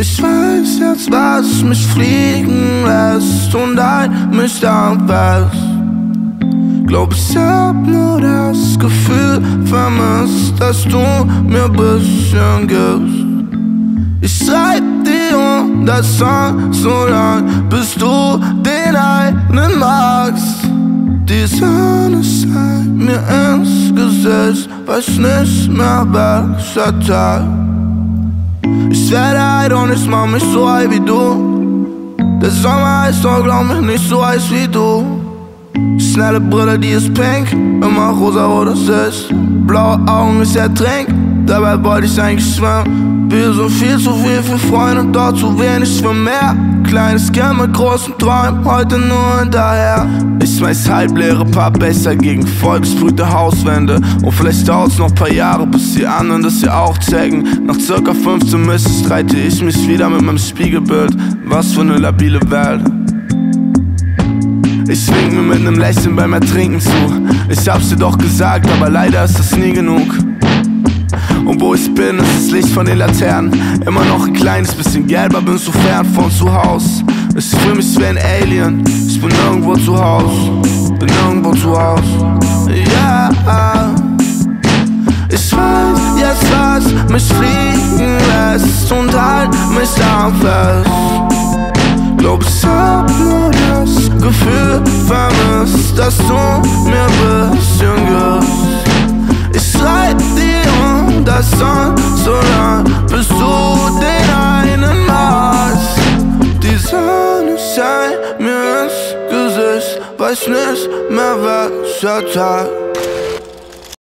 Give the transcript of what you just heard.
Ich weiß jetzt, was mich fliegen lässt und ein mich abwärts. Glaub, ich hab nur das Gefühl vermisst, dass du mir ein bisschen gibst. Ich schreib dir hundert Songs so lang, bis du den einen magst. Die Sonne scheint mir ins Gesicht, weiß nicht mehr welcher Tag. Ich werde halt auch nicht mal mich so high wie du. Der Sommer ist doch, glaub mich, nicht so heiß wie du. Schnelle Brille, die ist pink, immer rosa-rotes Licht. Blaue Augen, ich ertrink, dabei wollte ich eigentlich schwimmen. Wir so viel zu viel für Freunde und dort zu wenig für mehr. Kleines Kind mit großen Träumen, heute nur hinterher. Ich weiß halbleere Pappbecher gegen vollgesprühte Hauswände. Und vielleicht dauert's noch paar Jahre, bis sie an und das sie auch checken. Nach circa 15 Misse streite ich mich wieder mit meinem Spiegelbild. Was für eine labile Welt. Ich wink mir mit nem Lächeln beim Ertrinken zu. Ich hab's dir doch gesagt, aber leider ist das nie genug. Und wo ich bin, ist das Licht von den Laternen. Immer noch ein kleines bisschen gelber, bin so fern von zu Haus. Ich fühl mich wie ein Alien, ich bin irgendwo zu Haus. Bin irgendwo zu Haus. Ja, ich weiß jetzt, was mich fliegen lässt und halt mich abwärts. Glaub, ich hab nur das Gefühl vermisst, dass du mir ein scheint mir ins Gesicht, weiß nicht mehr welcher Tag.